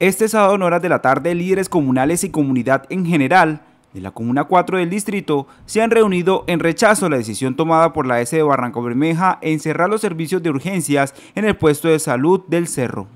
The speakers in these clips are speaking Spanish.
Este sábado en horas de la tarde, líderes comunales y comunidad en general de la Comuna 4 del distrito se han reunido en rechazo a la decisión tomada por la S de Barranco Bermeja en cerrar los servicios de urgencias en el puesto de salud del Cerro.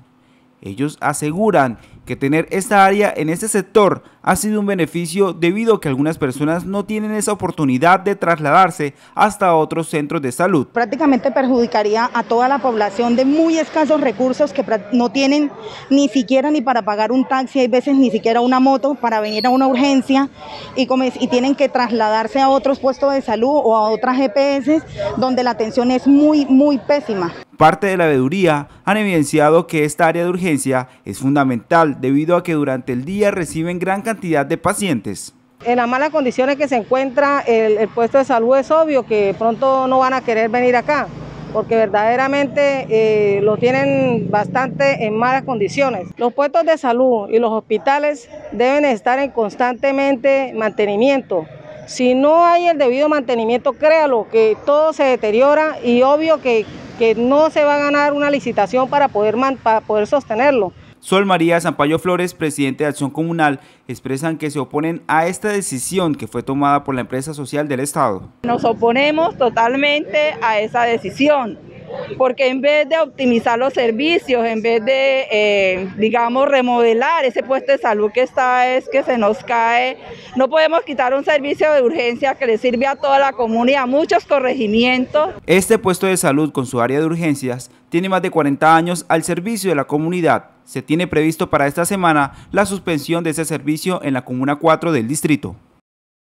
Ellos aseguran que tener esta área en este sector ha sido un beneficio debido a que algunas personas no tienen esa oportunidad de trasladarse hasta otros centros de salud. Prácticamente perjudicaría a toda la población de muy escasos recursos que no tienen ni siquiera ni para pagar un taxi, hay veces ni siquiera una moto para venir a una urgencia y, tienen que trasladarse a otros puestos de salud o a otras GPS donde la atención es muy, muy pésima. Parte de la veeduría han evidenciado que esta área de urgencia es fundamental debido a que durante el día reciben gran cantidad de pacientes. En las malas condiciones que se encuentra el, puesto de salud es obvio que pronto no van a querer venir acá, porque verdaderamente eh, lo tienen bastante en malas condiciones. Los puestos de salud y los hospitales deben estar en constantemente mantenimiento. Si no hay el debido mantenimiento, créalo, que todo se deteriora y obvio que que no se va a ganar una licitación para poder, para poder sostenerlo. Sol María Zampayo Flores, presidente de Acción Comunal, expresan que se oponen a esta decisión que fue tomada por la empresa social del Estado. Nos oponemos totalmente a esa decisión porque en vez de optimizar los servicios, en vez de, eh, digamos, remodelar ese puesto de salud que está, es que se nos cae, no podemos quitar un servicio de urgencia que le sirve a toda la comunidad, a muchos corregimientos. Este puesto de salud con su área de urgencias tiene más de 40 años al servicio de la comunidad. Se tiene previsto para esta semana la suspensión de ese servicio en la Comuna 4 del distrito.